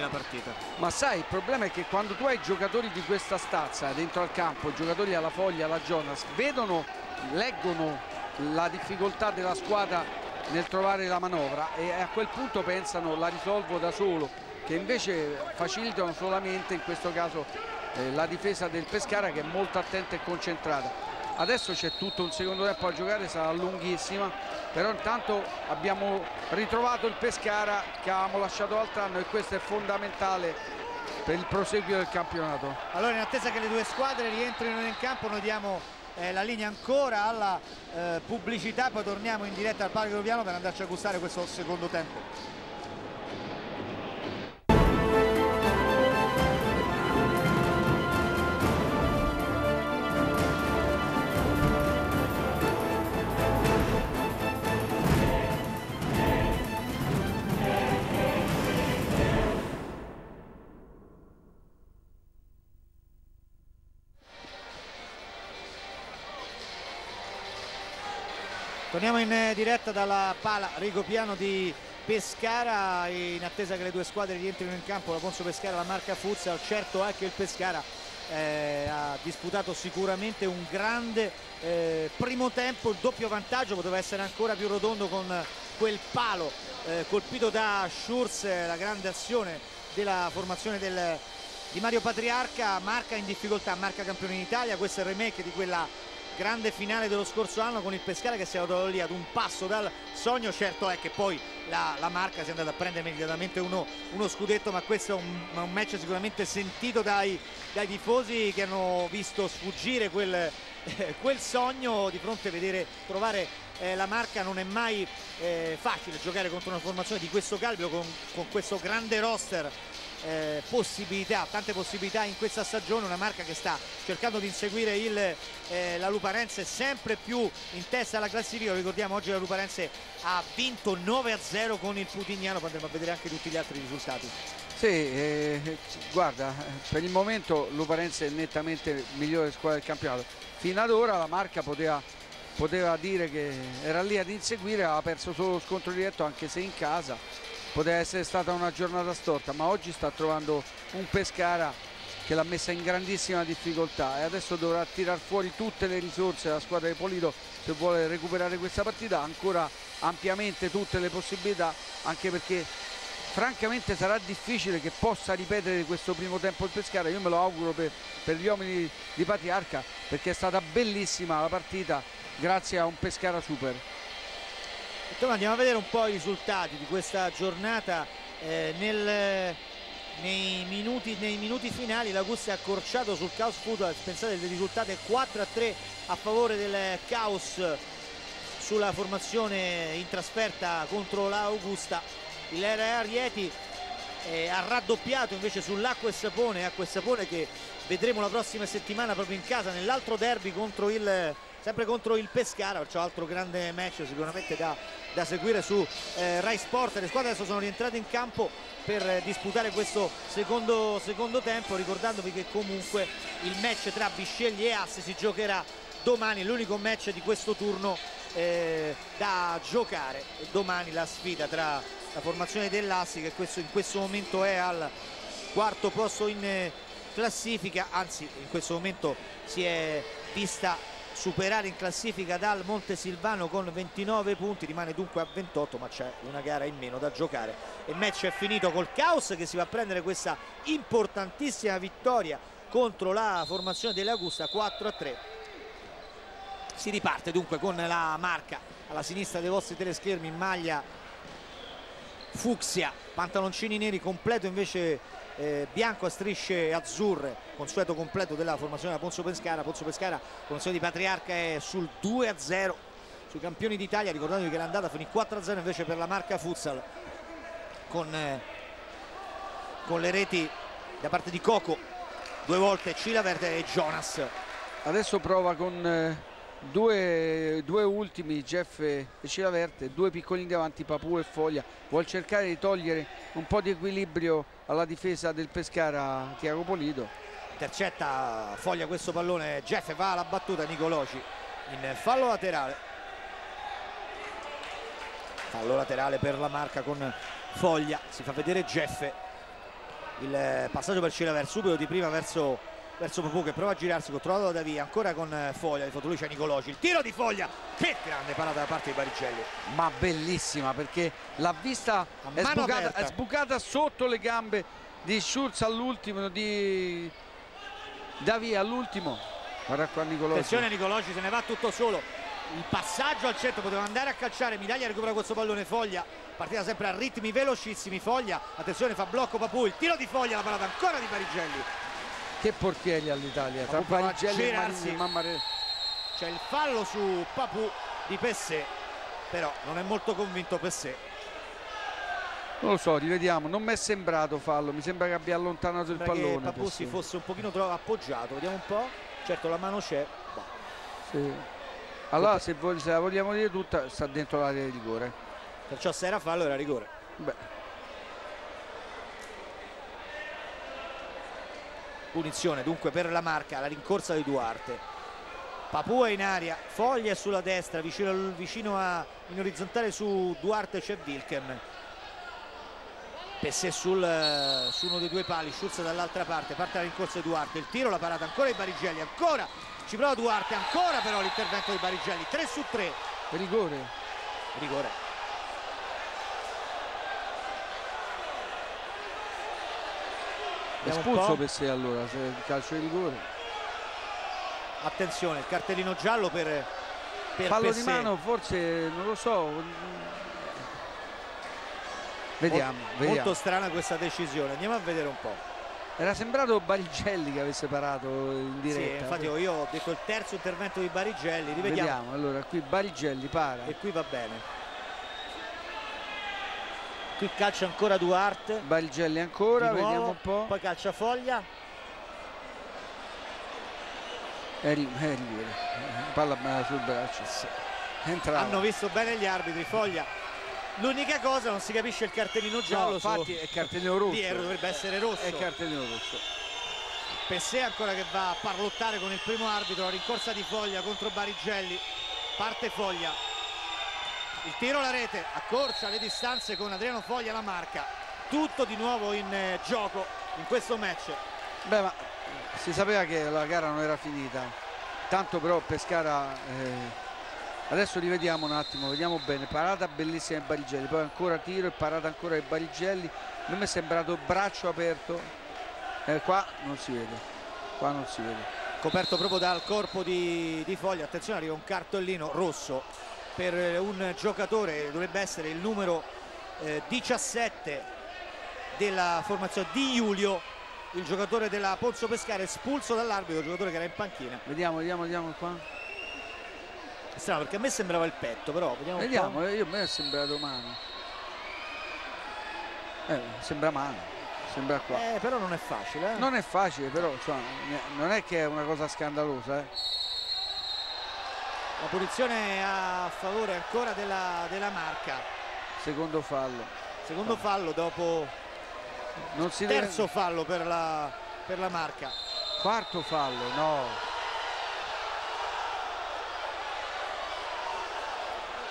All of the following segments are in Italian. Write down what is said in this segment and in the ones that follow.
la partita. Ma sai, il problema è che quando tu hai giocatori di questa stazza dentro al campo, giocatori alla Foglia, alla Jonas, vedono, leggono la difficoltà della squadra nel trovare la manovra e a quel punto pensano la risolvo da solo, che invece facilitano solamente in questo caso eh, la difesa del Pescara che è molto attenta e concentrata. Adesso c'è tutto un secondo tempo a giocare, sarà lunghissima, però intanto abbiamo ritrovato il Pescara che avevamo lasciato l'altro anno e questo è fondamentale per il proseguio del campionato. Allora in attesa che le due squadre rientrino in campo noi diamo eh, la linea ancora alla eh, pubblicità, poi torniamo in diretta al Parco Roviano per andarci a gustare questo secondo tempo. Torniamo in eh, diretta dalla pala rigopiano di Pescara in attesa che le due squadre rientrino in campo la Ponzo Pescara la marca Futsal certo è che il Pescara eh, ha disputato sicuramente un grande eh, primo tempo il doppio vantaggio poteva essere ancora più rotondo con quel palo eh, colpito da Schurz la grande azione della formazione del, di Mario Patriarca. Marca in difficoltà marca campione in Italia. Questo è il remake di quella grande finale dello scorso anno con il Pescara che si è trovato lì ad un passo dal sogno. Certo è che poi la, la marca si è andata a prendere immediatamente uno, uno scudetto ma questo è un, un match sicuramente sentito dai, dai, tifosi che hanno visto sfuggire quel, eh, quel sogno. Di fronte a vedere trovare eh, la marca non è mai eh, facile giocare contro una formazione di questo calibro con, con questo grande roster eh, possibilità, tante possibilità in questa stagione, una marca che sta cercando di inseguire il, eh, la Luparense sempre più in testa alla classifica, ricordiamo oggi la Luparense ha vinto 9-0 con il Putignano, andremo a vedere anche tutti gli altri risultati. Sì, eh, guarda, per il momento Luparense è nettamente migliore squadra del campionato, fino ad ora la marca poteva, poteva dire che era lì ad inseguire, ha perso solo lo scontro diretto anche se in casa poteva essere stata una giornata storta ma oggi sta trovando un Pescara che l'ha messa in grandissima difficoltà. E adesso dovrà tirar fuori tutte le risorse della squadra di Polito se vuole recuperare questa partita. Ancora ampiamente tutte le possibilità anche perché francamente sarà difficile che possa ripetere questo primo tempo il Pescara. Io me lo auguro per, per gli uomini di Patriarca perché è stata bellissima la partita grazie a un Pescara super Insomma, andiamo a vedere un po' i risultati di questa giornata eh, nel, nei, minuti, nei, minuti, finali. l'Augusta è accorciato sul Caos Football pensate il risultato è 4 a 3 a favore del Caos sulla formazione in trasferta contro l'Augusta il Arieti eh, ha raddoppiato invece sull'Acqua e Sapone Acqua e Sapone che vedremo la prossima settimana proprio in casa nell'altro derby contro il sempre contro il Pescara, perciò altro grande match sicuramente da, da seguire su eh, Rai Sport. Le squadre adesso sono rientrate in campo per eh, disputare questo secondo, secondo tempo, ricordandovi che comunque il match tra Biscegli e Assi si giocherà domani, l'unico match di questo turno eh, da giocare. Domani la sfida tra la formazione dell'Assi che questo, in questo momento è al quarto posto in eh, classifica, anzi in questo momento si è vista superare in classifica dal Montesilvano con 29 punti rimane dunque a 28 ma c'è una gara in meno da giocare. Il match è finito col caos che si va a prendere questa importantissima vittoria contro la formazione dell'Augusta 4 a 3 si riparte dunque con la marca alla sinistra dei vostri teleschermi in maglia fucsia pantaloncini neri completo invece eh, bianco a strisce azzurre consueto completo della formazione da Ponzo Pescara. Ponzo Pescara formazione di Patriarca è sul 2 a 0 sui campioni d'Italia ricordandovi che l'andata finì 4 a 0 invece per la marca Futsal con, eh, con le reti da parte di Coco due volte Cilaverte e Jonas. Adesso prova con eh, due, due, ultimi Jeff e Cilaverte due piccolini davanti Papu e Foglia. Vuol cercare di togliere un po' di equilibrio alla difesa del Pescara Tiago Polito intercetta Foglia questo pallone Jeff va alla battuta Nicoloci in fallo laterale. Fallo laterale per la marca con Foglia si fa vedere Jeff il passaggio per Cilaver subito di prima verso, verso Popù che prova a girarsi controllato da Davia ancora con eh, Foglia di foto lui c'è Nicoloci il tiro di Foglia che grande parata da parte di Baricelli. Ma bellissima perché l'ha vista è sbucata, è sbucata, sotto le gambe di Schurz all'ultimo di Davia all'ultimo. Guarda qua Nicoloci. Attenzione Nicoloci se ne va tutto solo. Il passaggio al centro poteva andare a calciare Midaglia recupera questo pallone Foglia partita sempre a ritmi velocissimi Foglia attenzione fa blocco Papù il tiro di Foglia la parata ancora di Barigelli che portieri all'Italia tra Barigelli e Marini Mammare c'è il fallo su Papù di Pessè però non è molto convinto Pessè non lo so, rivediamo, non mi è sembrato fallo, mi sembra che abbia allontanato sembra il pallone. Che Papù si fosse un pochino appoggiato, vediamo un po'. Certo la mano c'è. Sì. Allora se, se, la vogliamo dire tutta sta dentro l'area di rigore. Perciò se era fallo era rigore. Beh. Punizione. Dunque per la marca, la rincorsa di Duarte. Papua in aria, Foglia sulla destra, vicino, vicino a, in orizzontale su Duarte c'è Wilken. Pessè sul, su uno dei due pali, Schulz dall'altra parte, parte la rincorsa di Duarte, il tiro, la parata ancora di Barigelli, ancora ci prova Duarte ancora però l'intervento di Barigelli 3 su 3 rigore. Rigore espulso per sé allora se il calcio di rigore attenzione il cartellino giallo per, per fallo di mano forse non lo so vediamo, vediamo molto strana questa decisione andiamo a vedere un po' Era sembrato Barigelli che avesse parato in diretta. Sì, infatti io ho detto il terzo intervento di Barigelli. Rivediamo. Vediamo, allora qui Barigelli para. E qui va bene. Qui calcia ancora Duarte. Barigelli ancora, nuovo, vediamo un po'. Poi calcia Foglia. È rigore. Palla sul braccio. Sì. Hanno visto bene gli arbitri, Foglia L'unica cosa non si capisce il cartellino giallo. No, infatti è cartellino rosso. Piero dovrebbe essere rosso. È cartellino rosso. Pessè ancora che va a parlottare con il primo arbitro, la rincorsa di Foglia contro Barigelli. Parte Foglia. Il tiro alla rete, accorcia le distanze con Adriano Foglia la marca. Tutto di nuovo in eh, gioco in questo match. Beh, ma si sapeva che la gara non era finita. Tanto però Pescara eh, adesso rivediamo un attimo vediamo bene parata bellissima di Barigelli poi ancora tiro e parata ancora di Barigelli non mi è sembrato braccio aperto eh, qua non si vede qua non si vede coperto proprio dal corpo di, di Foglia attenzione arriva un cartellino rosso per un giocatore dovrebbe essere il numero eh, 17 della formazione di Giulio il giocatore della Pozzo Pescara espulso dall'arbitro il giocatore che era in panchina. Vediamo vediamo vediamo qua. Strano perché a me sembrava il petto però vediamo, vediamo io, a me è sembrato mano eh, sembra mano sembra qua. Eh, però non è facile eh? non è facile però insomma, non è che è una cosa scandalosa eh. La punizione a favore ancora della, della marca. Secondo fallo. Secondo fallo dopo non si terzo deve... fallo per la, per la marca. Quarto fallo no.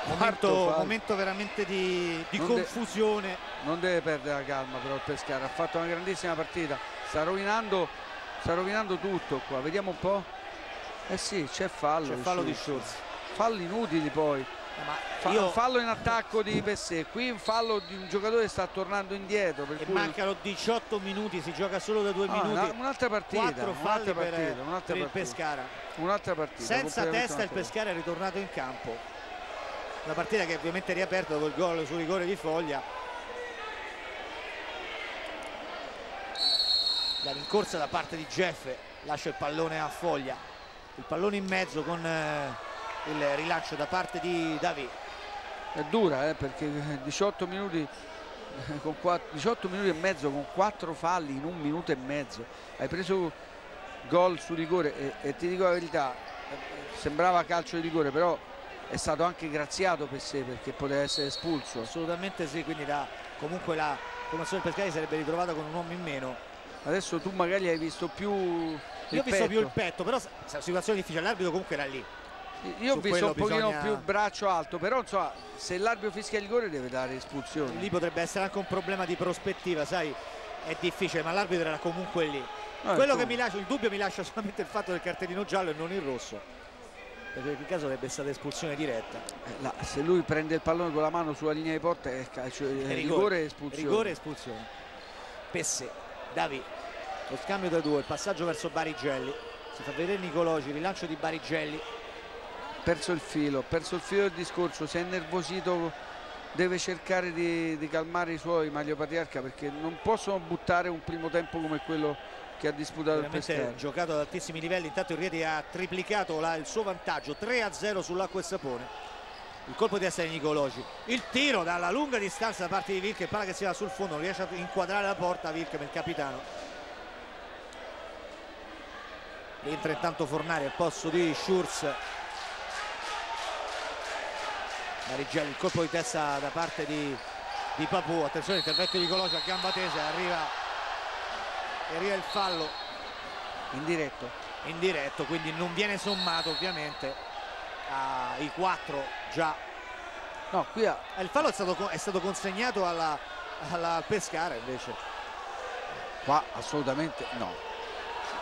Momento, momento veramente di, di non confusione. De non deve perdere la calma però il Pescara. Ha fatto una grandissima partita. Sta rovinando sta rovinando tutto qua. Vediamo un po' eh sì c'è fallo c'è fallo di Schultz. Falli inutili poi. Fa io... fallo in attacco di Pessè qui un fallo di un giocatore che sta tornando indietro per e cui... mancano 18 minuti si gioca solo da due ah, minuti. un'altra partita quattro falli un partita, per, per il Pescara. Un'altra partita senza testa il Pescara è ritornato in campo. Una partita che ovviamente è riaperta il gol su rigore di Foglia. La rincorsa da parte di Jeff lascia il pallone a Foglia il pallone in mezzo con eh, il rilancio da parte di Davi. È dura eh, perché 18 minuti eh, con 4, 18 minuti e mezzo con 4 falli in un minuto e mezzo. Hai preso gol su rigore e, e ti dico la verità eh, sembrava calcio di rigore però è stato anche graziato per sé perché poteva essere espulso. Assolutamente sì quindi la, comunque la formazione del Pescara sarebbe ritrovata con un uomo in meno. Adesso tu magari hai visto più io ho visto petto. più il petto però situazione difficile l'arbitro comunque era lì. Io ho visto un pochino bisogna... più braccio alto però insomma se l'arbitro fischia il rigore deve dare espulsione lì potrebbe essere anche un problema di prospettiva sai è difficile ma l'arbitro era comunque lì. No, quello che mi lascia il dubbio mi lascia solamente il fatto del cartellino giallo e non il rosso. Perché in quel caso sarebbe stata espulsione diretta. Eh, là, se lui prende il pallone con la mano sulla linea di porta è, calcio- è È rigore, e espulsione. rigore e espulsione. Pesse Davi lo scambio tra due il passaggio verso Barigelli. Si fa vedere Nicoloci rilancio di Barigelli. Perso il filo, perso il filo del discorso, si è innervosito, deve cercare di, di calmare i suoi Maglio Patriarca perché non possono buttare un primo tempo come quello che ha disputato il Pescara. giocato ad altissimi livelli. Intanto il Rieti ha triplicato la- il suo vantaggio 3 a 0 sull'acqua e sapone. Il colpo di testa di Nicoloci il tiro dalla lunga distanza da parte di Wilke palla che si va sul fondo non riesce a inquadrare la porta Wilke il capitano entra intanto Fornari al posto di Schurz. Marigelli il colpo di testa da parte di, di Papù. Attenzione intervento di Nicoloci a gamba tesa arriva, arriva il fallo. In diretto. in diretto quindi non viene sommato ovviamente ai quattro già. No, qui ha, Eh, il fallo è stato, è stato consegnato alla, alla- al Pescara invece. Qua assolutamente no.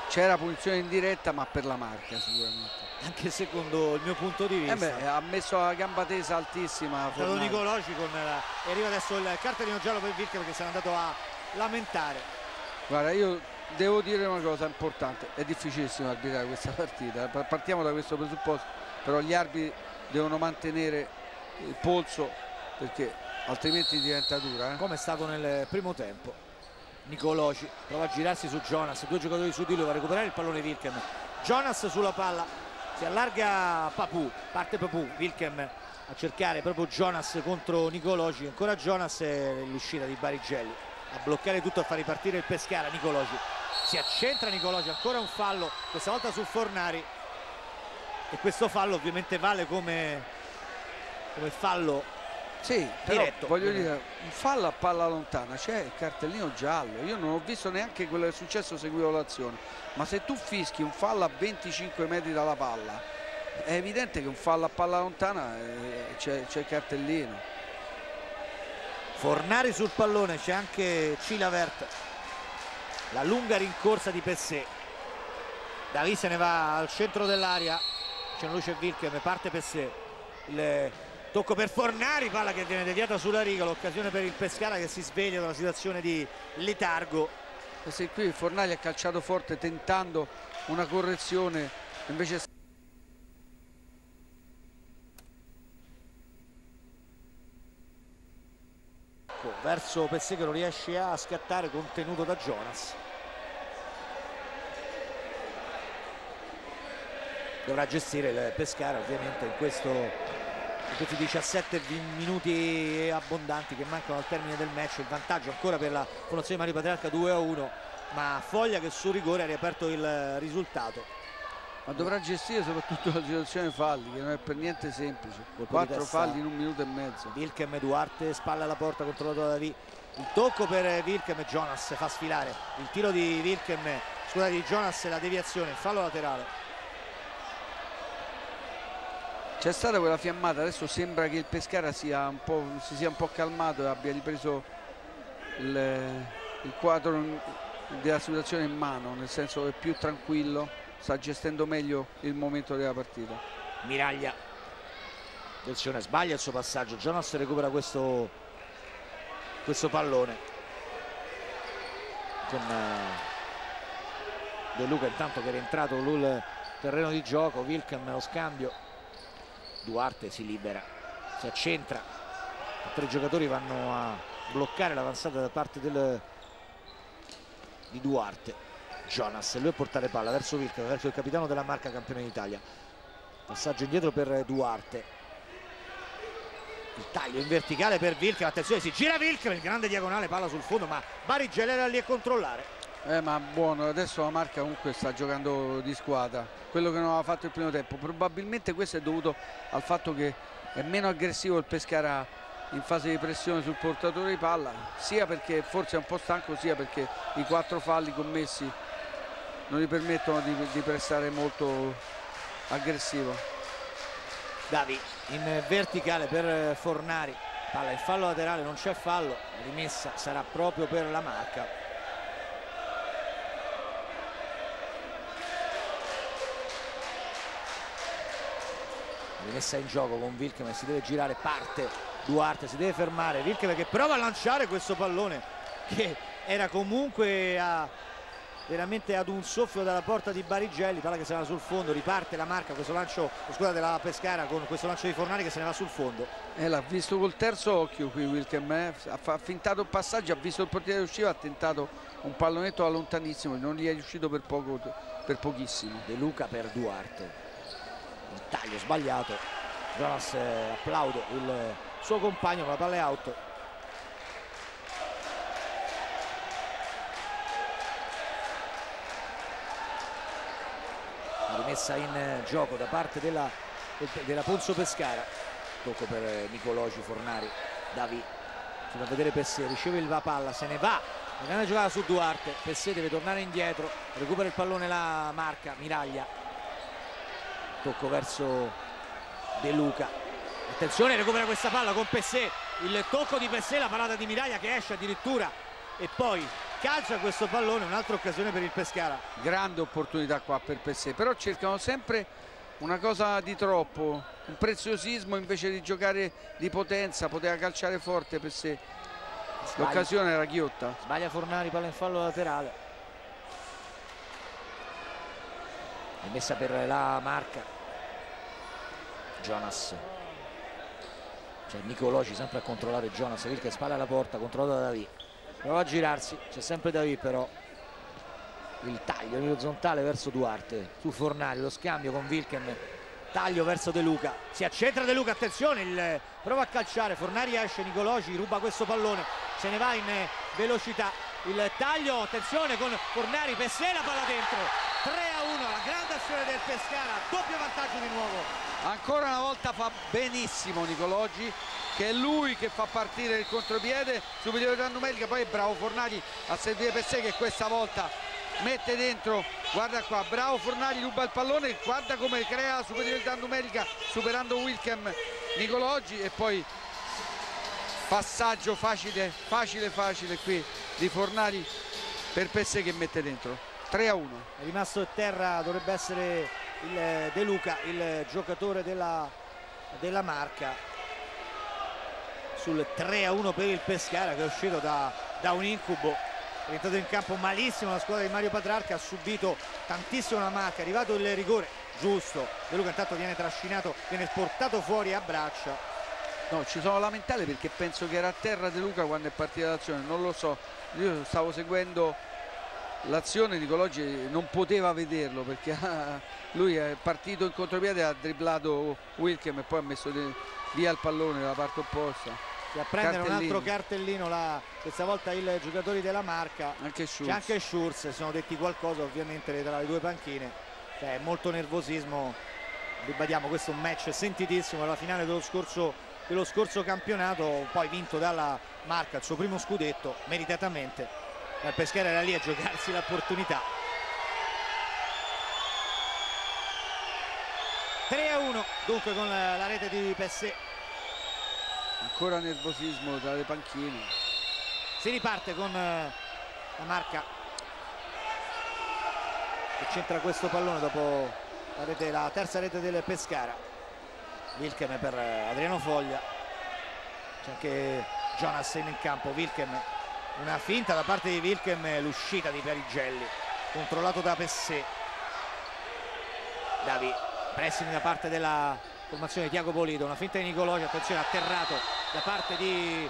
C'era punizione in diretta ma per la marca sicuramente. anche secondo il mio punto di Eh vista beh, ha messo la gamba tesa altissima. Fornari. Nicoloci con la- e arriva adesso il cartellino giallo per Vilke perché si è andato a lamentare Guarda, io devo dire una cosa importante, è difficilissimo arbitrare questa partita, Pa- partiamo da questo presupposto, però gli arbitri devono mantenere il polso perché altrimenti diventa dura. eh. come è stato nel primo tempo Nicoloci prova a girarsi su Jonas due giocatori su di lui va a recuperare il pallone Wilkem. Jonas sulla palla si allarga Papù parte Papù Wilkem a cercare proprio Jonas contro Nicoloci ancora Jonas e l'uscita di Barigelli. A bloccare tutto a far ripartire il Pescara Nicoloci. Si accentra Nicoloci ancora un fallo questa volta su Fornari. E questo fallo ovviamente vale come, come fallo Sì, però Diretto, voglio dire, un fallo a palla lontana, c'è il cartellino giallo, io non ho visto neanche quello che è successo, seguivo l'azione, ma se tu fischi un fallo a 25 metri dalla palla, è evidente che un fallo a palla lontana eh, c'è, il cartellino. Fornari sul pallone c'è anche Cilavert la lunga rincorsa di Pessé. Davi se ne va al centro dell'area c'è Luce Wilkem parte Pessé. Il tocco per Fornari palla che viene deviata sulla riga l'occasione per il Pescara che si sveglia da una situazione di letargo. E se qui Fornali ha calciato forte tentando una correzione, invece verso che non riesce a scattare contenuto da Jonas. Dovrà gestire il Pescara ovviamente in, questo, questi 17 vi- minuti abbondanti che mancano al termine del match. Il vantaggio ancora per la Fondazione Mario Patriarca 2 a 1 ma Foglia che su rigore ha riaperto il risultato. Ma dovrà gestire soprattutto la situazione falli, che non è per niente semplice. Quattro falli in un minuto e mezzo. Wilkem Duarte spalla alla porta controllato da Davi. Il tocco per Wilkem Jonas fa sfilare. Il tiro di Wilkem scusate di Jonas la deviazione fallo laterale C'è stata quella fiammata, adesso sembra che il Pescara sia si sia un po' calmato e abbia ripreso il, il quadro della situazione in mano, nel senso che è più tranquillo, sta gestendo meglio il momento della partita. Miraglia. Attenzione sbaglia il suo passaggio. Jonas recupera questo questo pallone. Con eh, De Luca intanto che è rientrato sul terreno di gioco. Wilkem lo scambio Duarte si libera si accentra. I tre giocatori vanno a bloccare l'avanzata da parte del, di Duarte. Jonas lui a portare palla verso Wilkem verso il capitano della marca campione d'Italia. Passaggio indietro per Duarte. Il taglio in verticale per Wilkem attenzione si gira Wilkem il grande diagonale palla sul fondo ma Barigel era lì a controllare Eh, ma buono, adesso la Marca comunque sta giocando di squadra, quello che non aveva fatto il primo tempo. Probabilmente questo è dovuto al fatto che è meno aggressivo il Pescara in fase di pressione sul portatore di palla, sia perché forse è un po' stanco, sia perché i quattro falli commessi non gli permettono di, di prestare molto aggressivo. Davi in verticale per Fornari palla in fallo laterale non c'è fallo rimessa sarà proprio per la marca rimessa in gioco con Wilkman si deve girare parte Duarte si deve fermare. Wilkman che prova a lanciare questo pallone che era comunque a, veramente ad un soffio dalla porta di Barigelli palla che se ne va sul fondo riparte la marca questo lancio scusa della Pescara con questo lancio di Fornari che se ne va sul fondo. E l'ha visto col terzo occhio qui Wilkem eh? ha fintato il passaggio ha visto il portiere uscire ha tentato un pallonetto da lontanissimo non gli è riuscito per, poco, per pochissimo. De Luca per Duarte il taglio sbagliato. Jonas eh, applaude il suo compagno con la palla è out rimessa in gioco da parte della, della Ponzo Pescara. Tocco per eh, Nicologi Fornari Davi. Si fa vedere Pessè riceve il va palla se ne va. Grande giocata su Duarte. Pessè deve tornare indietro recupera il pallone la marca Miraglia tocco verso De Luca. Attenzione recupera questa palla con Pessè il tocco di Pessè la parata di Miraglia che esce addirittura. E poi calcia questo pallone un'altra occasione per il Pescara. Grande opportunità qua per Pessè però cercano sempre una cosa di troppo un preziosismo invece di giocare di potenza poteva calciare forte Pessè l'occasione era ghiotta. Sbaglia Fornari palla in fallo laterale. È messa per la marca Jonas. C'è Nicoloci sempre a controllare Jonas che spalla alla porta controllato da David prova a girarsi c'è sempre David però. Il taglio in orizzontale verso Duarte. Su Fornari lo scambio con Wilken. Taglio verso De Luca. Si accentra De Luca attenzione il, prova a calciare. Fornari esce Nicoloci ruba questo pallone. Se ne va in velocità. Il taglio attenzione con Fornari Pessè la palla dentro. 3 a 1 la grande azione del Pescara. Doppio vantaggio di nuovo ancora una volta fa benissimo Nicologi che è lui che fa partire il contropiede. Superiorità numerica poi è bravo Fornari a servire Pessè che questa volta mette dentro guarda qua bravo Fornari ruba il pallone guarda come crea la superiorità numerica superando Wilkem Nicolo oggi e poi passaggio facile facile facile qui di Fornari per Pesse che mette dentro. 3 a 1 è rimasto a terra dovrebbe essere il De Luca il giocatore della, della marca sul 3 a 1 per il Pescara che è uscito da, da un incubo. È entrato in campo malissimo la squadra di Mario Patrarca ha subito tantissimo la macchia è arrivato il rigore giusto. De Luca intanto viene trascinato viene portato fuori a braccia. No ci sono lamentale perché penso che era a terra De Luca quando è partita l'azione non lo so. Io stavo seguendo l'azione di Cologgi non poteva vederlo perché lui è partito in contropiede ha dribblato Wilkem e poi ha messo via il pallone dalla parte opposta. A prendere un altro cartellino là, questa volta i giocatori della marca anche Schurz. c'è anche Schurz si sono detti qualcosa ovviamente tra le due panchine. Cioè, molto nervosismo ribadiamo questo è un match sentitissimo alla finale dello scorso, dello scorso campionato poi vinto dalla marca il suo primo scudetto meritatamente il Pescara era lì a giocarsi l'opportunità. 3 a 1 dunque con la, la rete di Pessè ancora nervosismo tra le panchine. Si riparte con eh, la marca. Che centra questo pallone dopo la, rete, la terza rete del Pescara. Wilkem per eh, Adriano Foglia. C'è anche Jonas in campo Wilkem una finta da parte di Wilkem l'uscita di Perigelli controllato da Pessè Davi pressing da parte della formazione di Tiago Polito una finta di Nicoloci attenzione atterrato da parte di,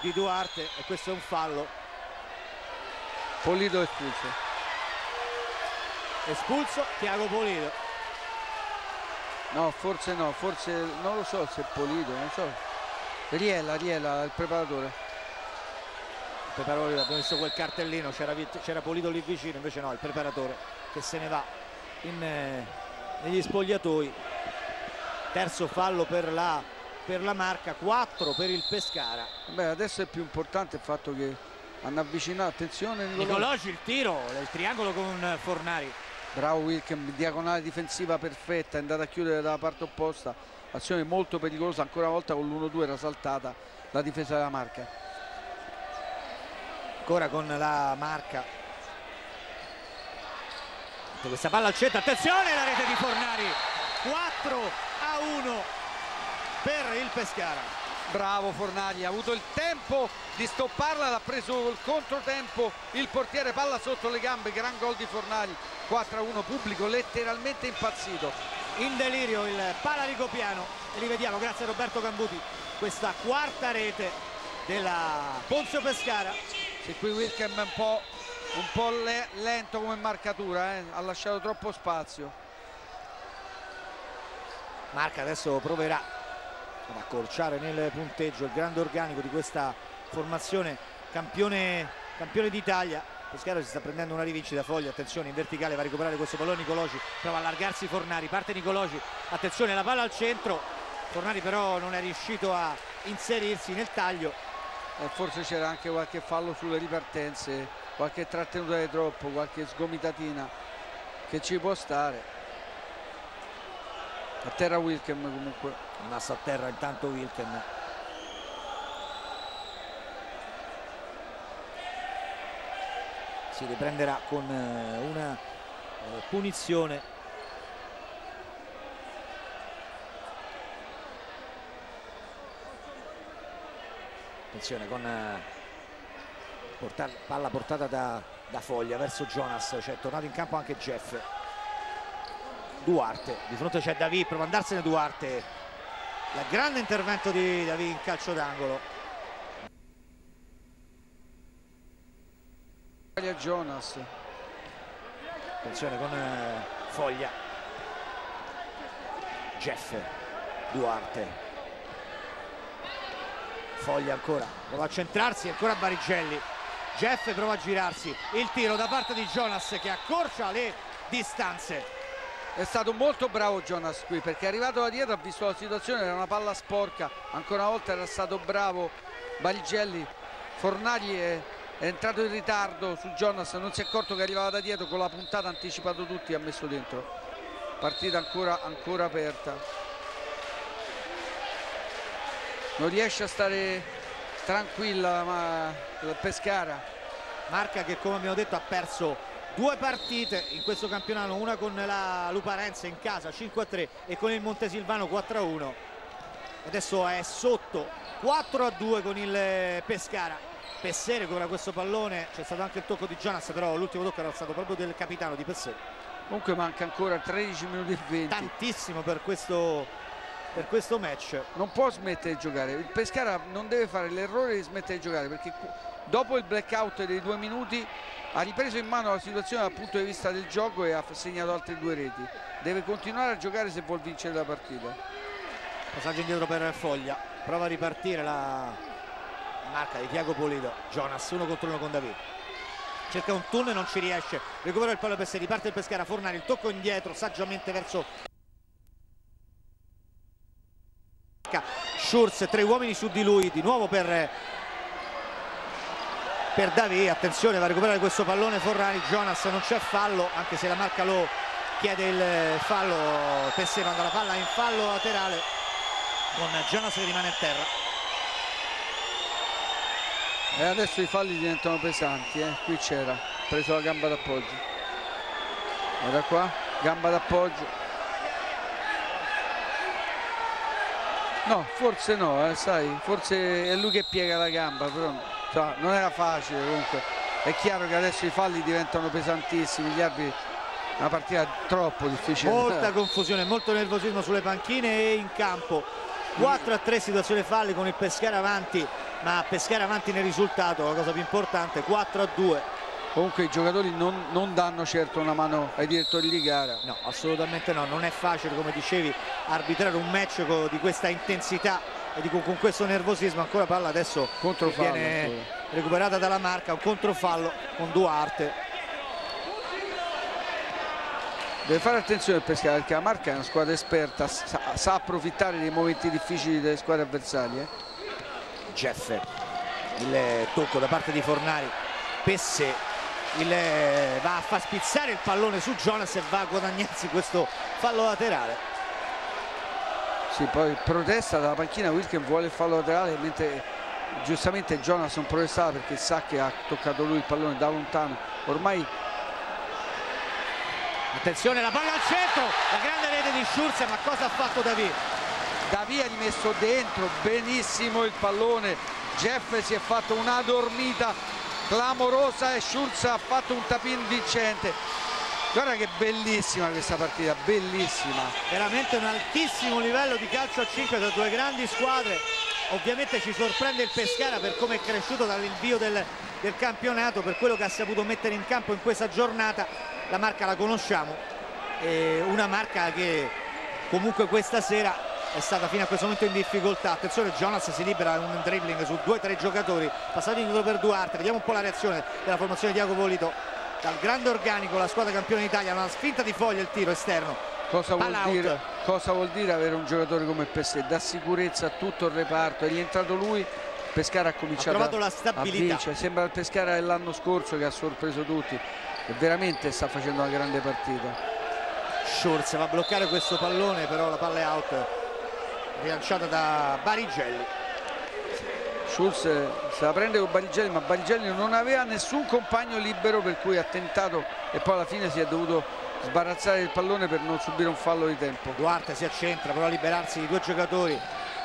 di Duarte e questo è un fallo. Polito espulso. Espulso Tiago Polito no forse no forse non lo so se è Polito non so. Riella Riella il preparatore preparatore abbiamo visto quel cartellino c'era Polito lì vicino invece no il preparatore che se ne va in, eh, negli spogliatoi. Terzo fallo per la, per la marca 4 per il Pescara. Beh, adesso è più importante il fatto che hanno avvicinato attenzione Nicologi il tiro il triangolo con Fornari. Bravo Wilkem diagonale difensiva perfetta è andata a chiudere dalla parte opposta. Azione molto pericolosa ancora una volta con l'1-2 era saltata la difesa della marca ancora con la marca. Questa palla al centro attenzione la rete di Fornari. 4 a 1 per il Pescara. Bravo Fornari ha avuto il tempo di stopparla l'ha preso il controtempo il portiere palla sotto le gambe gran gol di Fornari 4-1 pubblico letteralmente impazzito. In delirio il pala ricopiano e rivediamo grazie a Roberto Cambuti questa quarta rete della Ponzio Pescara sì, qui Wilkem è un po', un po le lento come marcatura eh? ha lasciato troppo spazio. Marca adesso proverà ad accorciare nel punteggio il grande organico di questa formazione. Campione, campione d'Italia. Pescara si sta prendendo una rivincita Foglia, attenzione in verticale va a recuperare questo pallone Nicoloci, prova a allargarsi Fornari, parte Nicoloci, attenzione la palla al centro, Fornari però non è riuscito a inserirsi nel taglio. Eh, forse c'era anche qualche fallo sulle ripartenze, qualche trattenuta di troppo, qualche sgomitatina che ci può stare. A terra Wilkem comunque. Rimasto a terra intanto Wilkem. Si riprenderà con eh, una eh, punizione. Attenzione con eh, portar, palla portata da, da Foglia verso Jonas, cioè è tornato in campo anche Jeff. Duarte, di fronte c'è David, prova a andarsene Duarte, il grande intervento di David in calcio d'angolo. Jonas. Attenzione con eh, Foglia. Jeff, Duarte. Foglia ancora, prova a centrarsi, ancora Barigelli. Jeff prova a girarsi, il tiro da parte di Jonas che accorcia le distanze. È stato molto bravo Jonas qui perché è arrivato da dietro ha visto la situazione era una palla sporca. Ancora una volta era stato bravo Barigelli. Fornari è, è, entrato in ritardo su Jonas non si è accorto che arrivava da dietro con la puntata ha anticipato tutti e ha messo dentro. Partita ancora, ancora aperta non riesce a stare tranquilla ma Pescara. Marca che come abbiamo detto ha perso due partite in questo campionato una con la Luparenza in casa 5-3 e con il Montesilvano 4-1 adesso è sotto 4-2 con il Pescara. Pessere cura questo pallone c'è stato anche il tocco di Jonas però l'ultimo tocco era stato proprio del capitano di Pessere. Comunque manca ancora 13 minuti e 20 tantissimo per questo per questo match. Non può smettere di giocare. Il Pescara non deve fare l'errore di smettere di giocare perché dopo il blackout dei due minuti ha ripreso in mano la situazione dal punto di vista del gioco e ha segnato altre due reti. Deve continuare a giocare se vuol vincere la partita. Passaggio indietro per Foglia. Prova a ripartire la marca di Tiago Polito Jonas uno contro uno con David. Cerca un tunnel non ci riesce. Recupera il palo per sé riparte il Pescara Fornari il tocco indietro saggiamente verso Schurz tre uomini su di lui di nuovo per per Davi. Attenzione va a recuperare questo pallone Forrani. Jonas non c'è fallo anche se la marca lo chiede il fallo Pesse manda la palla in fallo laterale. Con Jonas che rimane a terra. E adesso i falli diventano pesanti eh? qui c'era preso la gamba d'appoggio. Guarda qua gamba d'appoggio no forse no eh, sai forse è lui che piega la gamba però cioè, non era facile comunque. È chiaro che adesso i falli diventano pesantissimi gli arbitri una partita troppo difficile. Molta confusione molto nervosismo sulle panchine e in campo. 4 a 3 situazione falli con il Pescara avanti ma Pescara avanti nel risultato la cosa più importante 4 a 2 comunque i giocatori non, non, danno certo una mano ai direttori di gara. No assolutamente no non è facile come dicevi arbitrare un match di questa intensità e dico con questo nervosismo. Ancora palla adesso viene ancora. recuperata dalla marca un controfallo con Duarte. Deve fare attenzione il Pescara perché la marca è una squadra esperta sa, sa approfittare dei momenti difficili delle squadre avversarie Jeff il tocco da parte di Fornari Pesse il, va a far spizzare il pallone su Jonas e va a guadagnarsi questo fallo laterale sì, poi protesta dalla panchina Wilken vuole il fallo laterale mentre giustamente Jonas non protestava perché sa che ha toccato lui il pallone da lontano ormai attenzione la palla al centro la grande rete di Schulz ma cosa ha fatto David? David ha rimesso dentro benissimo il pallone Jeff si è fatto una dormita clamorosa e Schulz ha fatto un tapin vincente. Guarda che bellissima questa partita bellissima. Veramente un altissimo livello di calcio a 5 tra due grandi squadre. Ovviamente ci sorprende il Pescara per come è cresciuto dall'invio del, del campionato per quello che ha saputo mettere in campo in questa giornata. La marca la conosciamo. Una marca che comunque questa sera è stata fino a questo momento in difficoltà. Attenzione Jonas si libera un dribbling su due o tre giocatori. Passato indietro per Duarte vediamo un po' la reazione della formazione di Diaco Polito dal grande organico la squadra campione d'Italia una spinta di foglia il tiro esterno. Cosa vuol, dire, cosa vuol, dire, avere un giocatore come Pesce? Dà sicurezza a tutto il reparto. È rientrato lui Pescara ha cominciato ha la stabilità. a sembra il Pescara dell'anno scorso che ha sorpreso tutti. E veramente sta facendo una grande partita. Schurz va a bloccare questo pallone però la palla è out rilanciata da Barigelli. Schulz se la prende con Barigelli ma Barigelli non aveva nessun compagno libero per cui ha tentato e poi alla fine si è dovuto sbarazzare il pallone per non subire un fallo di tempo. Duarte si accentra però a liberarsi di due giocatori.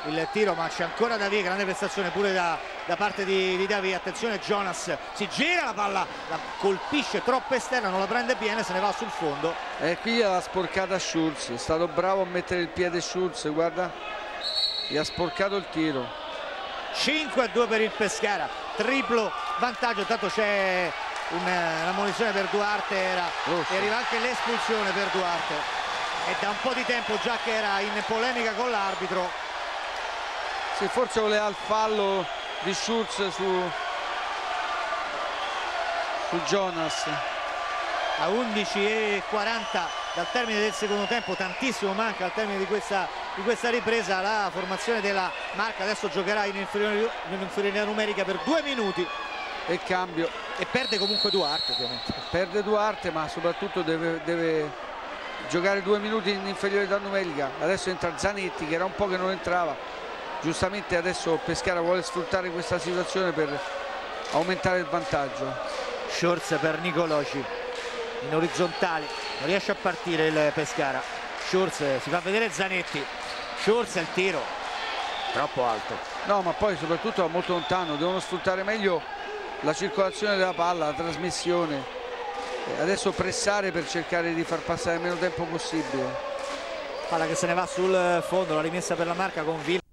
Il tiro ma c'è ancora Davide grande prestazione pure da, da parte di, di Davide attenzione Jonas si gira la palla la colpisce troppo esterna non la prende piena se ne va sul fondo. E qui l'ha sporcata Schulz è stato bravo a mettere il piede Schulz guarda gli ha sporcato il tiro. 5 a 2 per il Pescara. Triplo vantaggio. Intanto c'è una munizione per Duarte era, e arriva anche l'espulsione per Duarte. È da un po' di tempo già che era in polemica con l'arbitro. Sì, forse voleva il fallo di Schulz su, su Jonas. A 11 e 40 dal termine del secondo tempo tantissimo manca al termine di questa, di questa ripresa la formazione della marca. Adesso giocherà in inferiorità, in inferiorità numerica per due minuti. E cambio. E perde comunque Duarte ovviamente. Perde Duarte ma soprattutto deve, deve giocare due minuti in inferiorità numerica. Adesso entra Zanetti che era un po' che non entrava. Giustamente adesso Pescara vuole sfruttare questa situazione per aumentare il vantaggio. Shorts per Nicoloci in orizzontale. Non riesce a partire il Pescara. Shorts si fa vedere Zanetti. Shorts il tiro. Troppo alto. No ma poi soprattutto molto lontano. Devono sfruttare meglio la circolazione della palla la trasmissione. Adesso pressare per cercare di far passare il meno tempo possibile. Palla che se ne va sul fondo la rimessa per la marca con Villa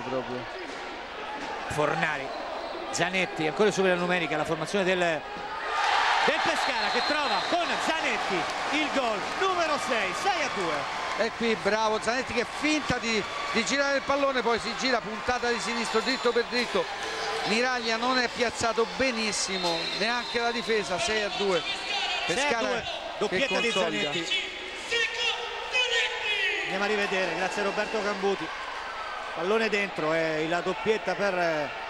proprio. Fornari Zanetti ancora supera la numerica la formazione del, del Pescara che trova con Zanetti il gol numero 6 6 a 2 e qui bravo Zanetti che finta di, di girare il pallone poi si gira puntata di sinistro dritto per dritto. Miraglia non è piazzato benissimo neanche la difesa 6 a 2 Pescara 2, doppietta di Zanetti. Andiamo a rivedere grazie a Roberto Cambuti pallone dentro è la doppietta per